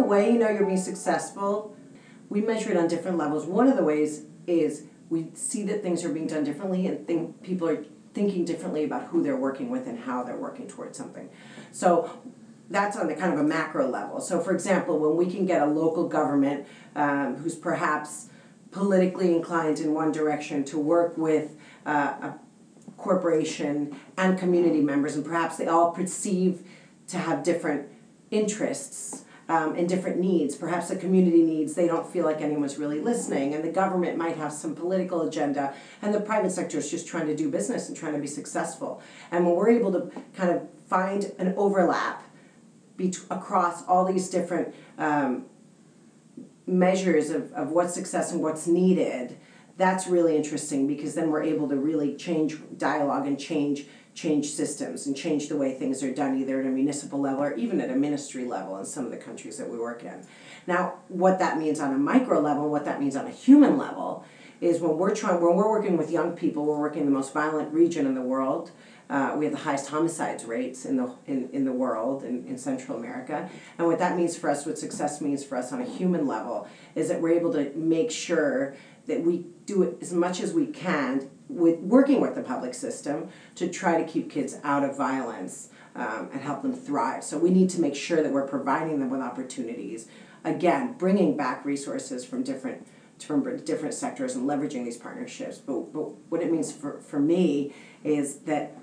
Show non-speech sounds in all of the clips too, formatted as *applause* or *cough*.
the way you know you're being successful? We measure it on different levels. One of the ways is we see that things are being done differently and think people are thinking differently about who they're working with and how they're working towards something. So that's on the kind of a macro level. So, for example, when we can get a local government um, who's perhaps politically inclined in one direction to work with uh, a corporation and community members, and perhaps they all perceive to have different interests um, and different needs. Perhaps the community needs, they don't feel like anyone's really listening, and the government might have some political agenda, and the private sector is just trying to do business and trying to be successful. And when we're able to kind of find an overlap be- across all these different um, measures of, of what's success and what's needed, that's really interesting because then we're able to really change dialogue and change change systems and change the way things are done either at a municipal level or even at a ministry level in some of the countries that we work in. Now, what that means on a micro level, what that means on a human level, is when we're trying when we're working with young people, we're working in the most violent region in the world. Uh, we have the highest homicides rates in the in, in the world in, in Central America. And what that means for us, what success means for us on a human level, is that we're able to make sure that we do it as much as we can with working with the public system to try to keep kids out of violence um, and help them thrive. So we need to make sure that we're providing them with opportunities. Again, bringing back resources from different from different sectors and leveraging these partnerships. But, but what it means for, for me is that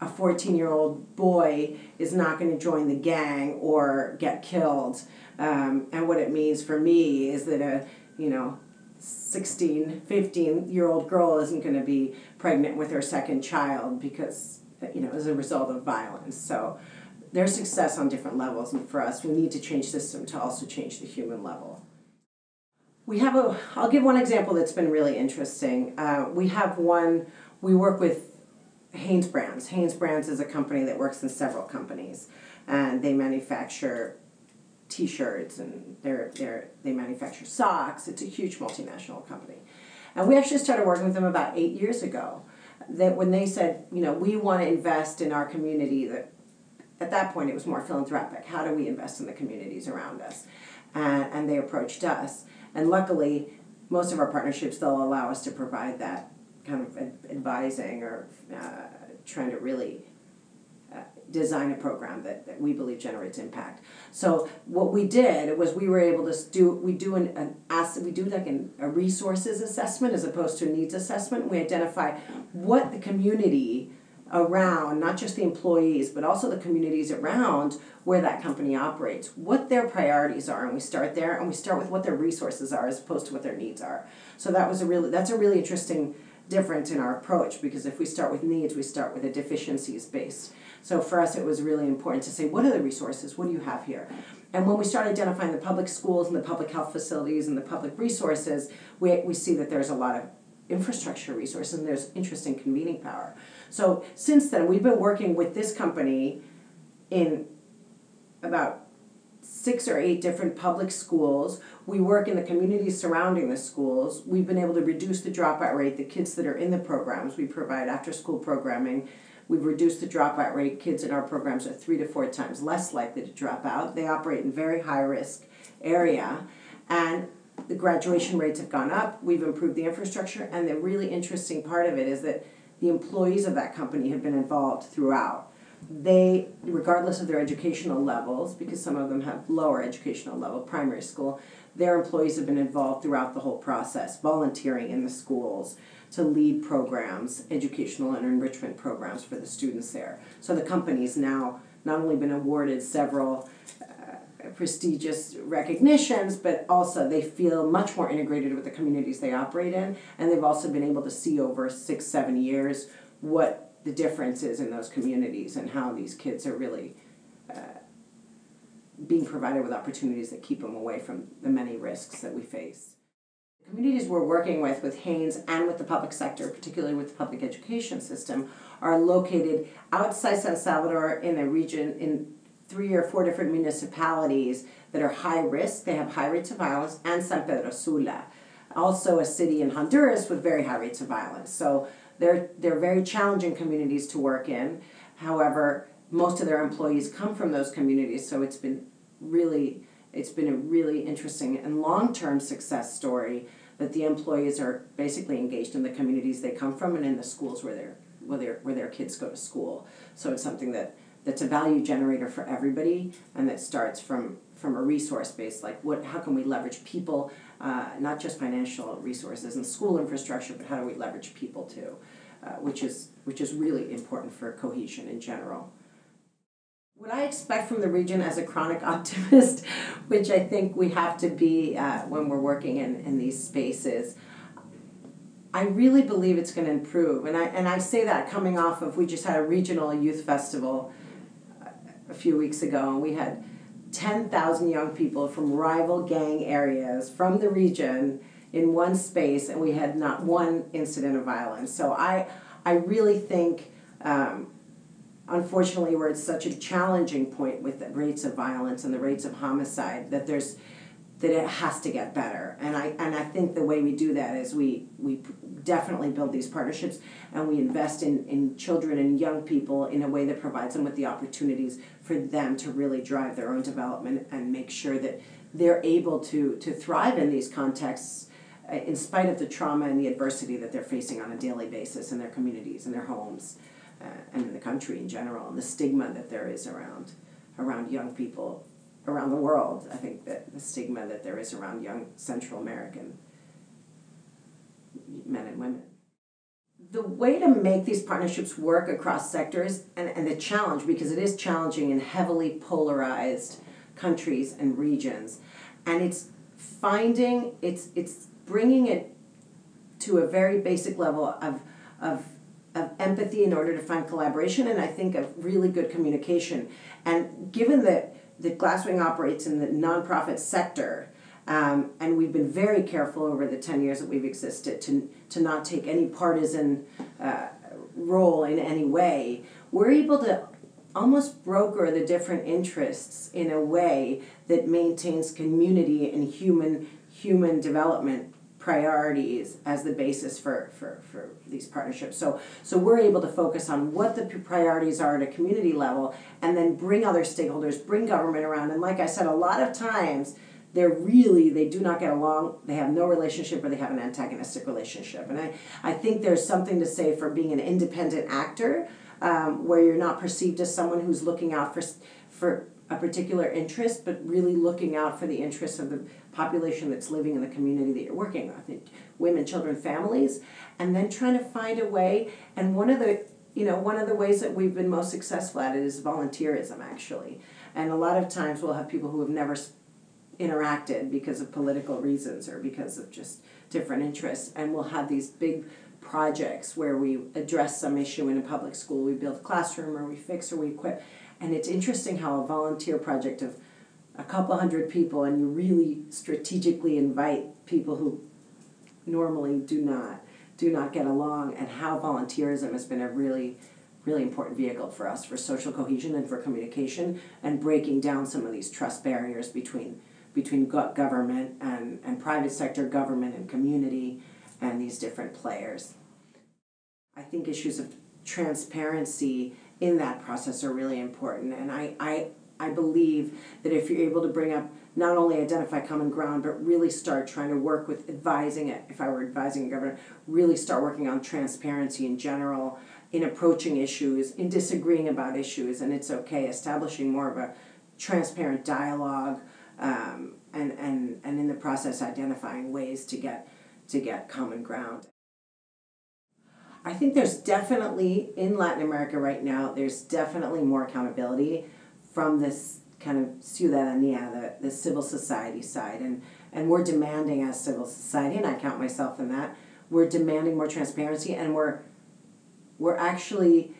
a 14 year old boy is not going to join the gang or get killed. Um, and what it means for me is that a, you know, 16, 15 year old girl isn't going to be pregnant with her second child because, you know, as a result of violence. So there's success on different levels. And for us, we need to change system to also change the human level. We have a, I'll give one example that's been really interesting. Uh, we have one, we work with Hanesbrands. Haynes Brands is a company that works in several companies, and they manufacture T-shirts and they're, they're, they manufacture socks. It's a huge multinational company. And we actually started working with them about eight years ago. That when they said, you know, we want to invest in our community, that at that point it was more philanthropic. How do we invest in the communities around us? And, and they approached us. And luckily, most of our partnerships, they'll allow us to provide that kind of advising or uh, trying to really design a program that, that we believe generates impact. So what we did was we were able to do we do an, an asset we do like an, a resources assessment as opposed to a needs assessment. We identify what the community around not just the employees but also the communities around where that company operates what their priorities are and we start there and we start with what their resources are as opposed to what their needs are so that was a really that's a really interesting difference in our approach because if we start with needs we start with a deficiencies based so for us, it was really important to say, what are the resources? What do you have here? And when we start identifying the public schools and the public health facilities and the public resources, we, we see that there's a lot of infrastructure resources and there's interest in convening power. So since then, we've been working with this company in about six or eight different public schools. We work in the communities surrounding the schools. We've been able to reduce the dropout rate. The kids that are in the programs, we provide after school programming We've reduced the dropout rate. Kids in our programs are three to four times less likely to drop out. They operate in very high risk area, and the graduation rates have gone up. We've improved the infrastructure, and the really interesting part of it is that the employees of that company have been involved throughout. They, regardless of their educational levels, because some of them have lower educational level, primary school, their employees have been involved throughout the whole process, volunteering in the schools, to lead programs, educational and enrichment programs for the students there. So the company's now not only been awarded several uh, prestigious recognitions, but also they feel much more integrated with the communities they operate in, and they've also been able to see over six, seven years what the differences in those communities and how these kids are really uh, being provided with opportunities that keep them away from the many risks that we face The communities we're working with, with Hanes and with the public sector, particularly with the public education system, are located outside San Salvador in a region in three or four different municipalities that are high risk. They have high rates of violence, and San Pedro Sula, also a city in Honduras with very high rates of violence. So they're they're very challenging communities to work in. However, most of their employees come from those communities, so it's been really it's been a really interesting and long term success story that the employees are basically engaged in the communities they come from and in the schools where their where their where their kids go to school. So it's something that that's a value generator for everybody and that starts from from a resource base like what how can we leverage people uh, not just financial resources and school infrastructure but how do we leverage people too uh, which is which is really important for cohesion in general what I expect from the region as a chronic *laughs* optimist, which I think we have to be uh, when we're working in, in these spaces, I really believe it's going to improve. And I, and I say that coming off of, we just had a regional youth festival a few weeks ago, and we had 10,000 young people from rival gang areas from the region in one space, and we had not one incident of violence. So I, I really think, um, unfortunately, we're at such a challenging point with the rates of violence and the rates of homicide that there's that it has to get better. And I and I think the way we do that is we we definitely build these partnerships and we invest in, in children and young people in a way that provides them with the opportunities for them to really drive their own development and make sure that they're able to to thrive in these contexts uh, in spite of the trauma and the adversity that they're facing on a daily basis in their communities and their homes uh, and in the country in general and the stigma that there is around around young people around the world. I think that the stigma that there is around young Central American men and women. The way to make these partnerships work across sectors and, and the challenge, because it is challenging in heavily polarized countries and regions, and it's finding, it's, it's bringing it to a very basic level of, of of empathy in order to find collaboration and I think of really good communication. And given that that Glasswing operates in the nonprofit sector, um, and we've been very careful over the 10 years that we've existed to, to not take any partisan uh, role in any way. We're able to almost broker the different interests in a way that maintains community and human human development priorities as the basis for, for, for these partnerships. So, so we're able to focus on what the priorities are at a community level and then bring other stakeholders, bring government around. And like I said, a lot of times they're really, they do not get along, they have no relationship or they have an antagonistic relationship. And I, I think there's something to say for being an independent actor um, where you're not perceived as someone who's looking out for, for a particular interest, but really looking out for the interests of the population that's living in the community that you're working with, women, children, families, and then trying to find a way. And one of the you know one of the ways that we've been most successful at it is volunteerism actually and a lot of times we'll have people who have never interacted because of political reasons or because of just different interests. And we'll have these big projects where we address some issue in a public school we build a classroom or we fix or we equip. And it's interesting how a volunteer project of a couple hundred people and you really strategically invite people who normally do not do not get along and how volunteerism has been a really really important vehicle for us for social cohesion and for communication and breaking down some of these trust barriers between between government and, and private sector government and community and these different players i think issues of transparency in that process are really important. And I, I, I believe that if you're able to bring up not only identify common ground, but really start trying to work with advising it, if I were advising a governor, really start working on transparency in general, in approaching issues, in disagreeing about issues, and it's okay, establishing more of a transparent dialogue, um, and, and, and in the process identifying ways to get to get common ground. I think there's definitely in Latin America right now, there's definitely more accountability from this kind of ciudadanía, the, the civil society side. And, and we're demanding as civil society, and I count myself in that, we're demanding more transparency and we're we're actually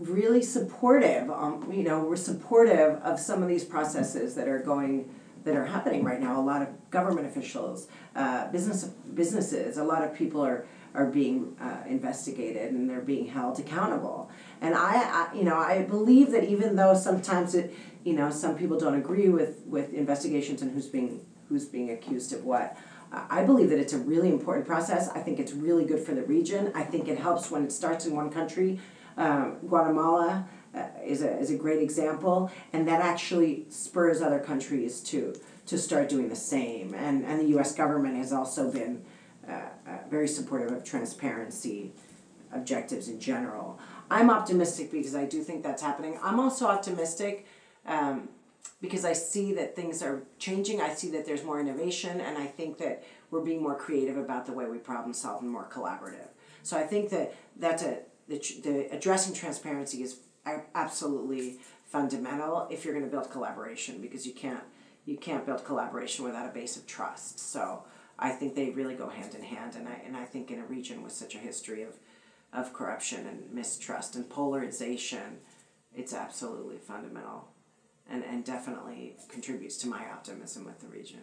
really supportive um, you know we're supportive of some of these processes that are going that are happening right now. A lot of government officials, uh, business businesses, a lot of people are are being uh, investigated and they're being held accountable. And I, I, you know, I believe that even though sometimes it, you know, some people don't agree with with investigations and who's being who's being accused of what. I believe that it's a really important process. I think it's really good for the region. I think it helps when it starts in one country. Um, Guatemala uh, is a is a great example, and that actually spurs other countries to to start doing the same. And and the U.S. government has also been uh, uh, very supportive of transparency objectives in general. I'm optimistic because I do think that's happening. I'm also optimistic. Um, because I see that things are changing. I see that there's more innovation, and I think that we're being more creative about the way we problem solve and more collaborative. So I think that that's a the, the addressing transparency is absolutely fundamental if you're going to build collaboration because you can't you can't build collaboration without a base of trust. So I think they really go hand in hand, and I and I think in a region with such a history of of corruption and mistrust and polarization, it's absolutely fundamental and, and definitely contributes to my optimism with the region.